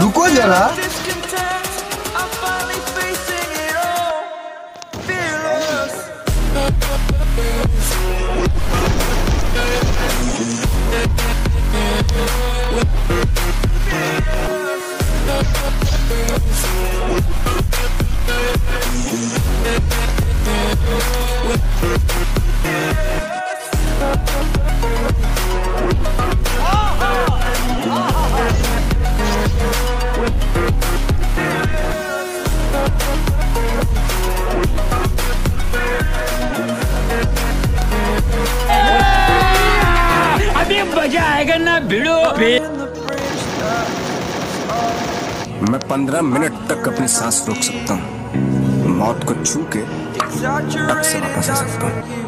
रुको जरा। मैं पंद्रह मिनट तक अपनी सांस रोक सकता हूँ मौत को छू के से वापस आ सकता हूँ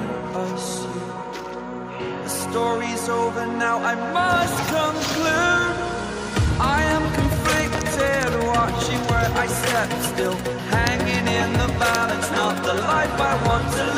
Still hanging in the balance, not the life I want to live.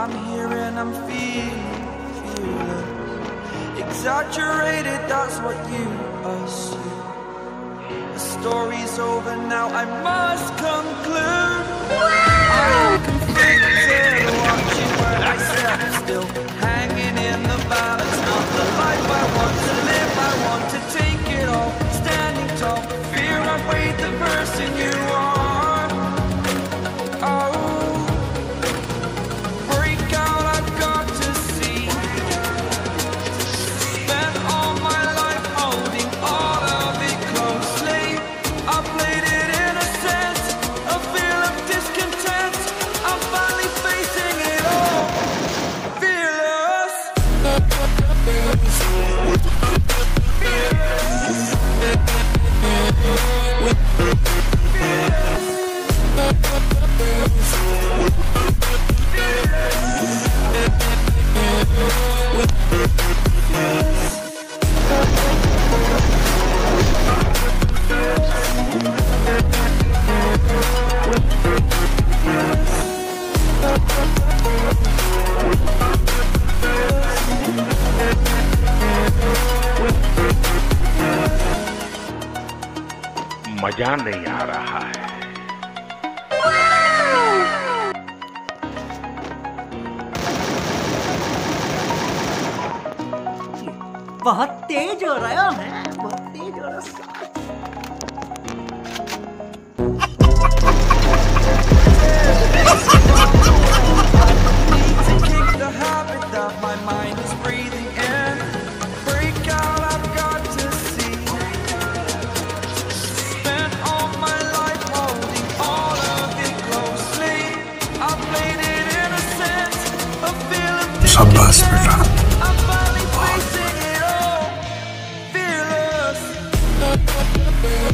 I'm here and I'm feeling, feeling exaggerated. That's what you assume. The story's over now. I must conclude. मज़ा नहीं आ रहा है। बहुत तेज हो रहा है। We'll